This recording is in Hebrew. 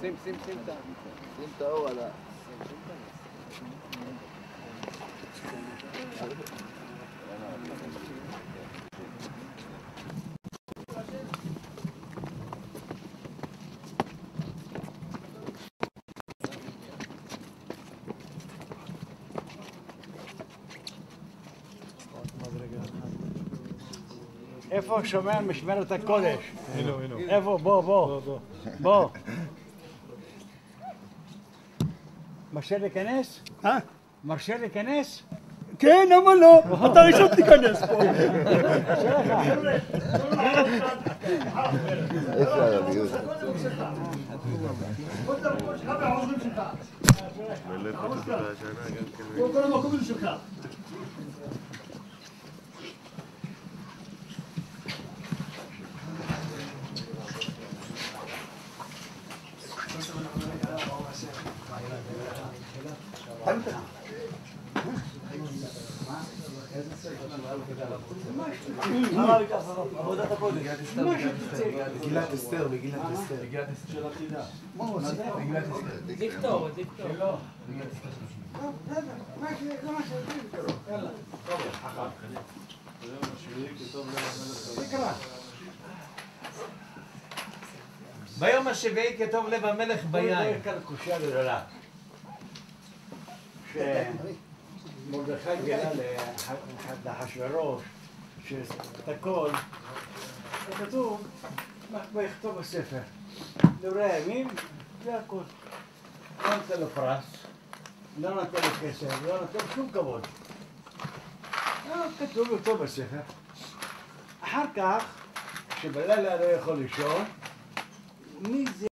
שים, שים, שים את ה... שים את האור על ה... איפה שומר משמרת הקודש? איפה? בוא, בוא. בוא. מרשה להיכנס? אה? מרשה להיכנס? כן, אבל לא. אתה ראשון תיכנס פה. כל המקום שלך. מגילת אסתר, מגילת אסתר. מגילת אסתר. מגילת אסתר. דיקטור, דיקטור. ביום השביעי כתוב לב המלך ביין. שמרדכי גילה לאח- לאחשוורוש שאת הכל, וכתוב, ויכתוב בספר. דברי הימים, זה הכל. לא נותן לו פרס, לא נותן לו כסף, לא נותן שום כבוד. אה, כתוב אותו בספר. אחר כך, כשבלילה לא יכול לישון, מי זה